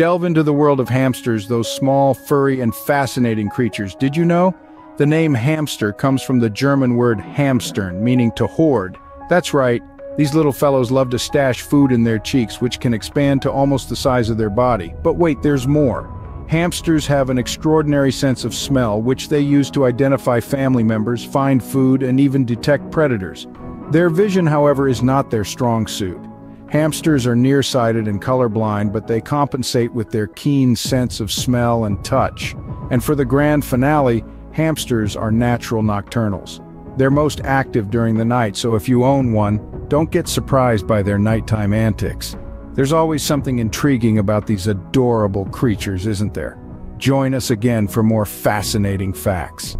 Delve into the world of hamsters, those small, furry, and fascinating creatures. Did you know? The name hamster comes from the German word hamstern, meaning to hoard. That's right, these little fellows love to stash food in their cheeks, which can expand to almost the size of their body. But wait, there's more. Hamsters have an extraordinary sense of smell, which they use to identify family members, find food, and even detect predators. Their vision, however, is not their strong suit. Hamsters are nearsighted and colorblind, but they compensate with their keen sense of smell and touch. And for the grand finale, hamsters are natural nocturnals. They're most active during the night, so if you own one, don't get surprised by their nighttime antics. There's always something intriguing about these adorable creatures, isn't there? Join us again for more fascinating facts.